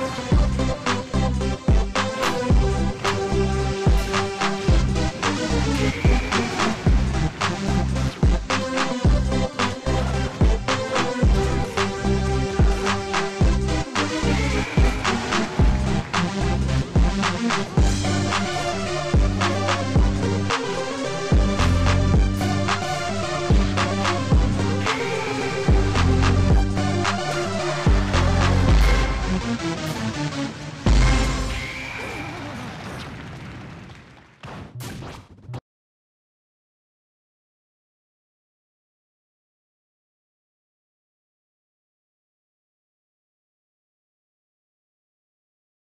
Thank you.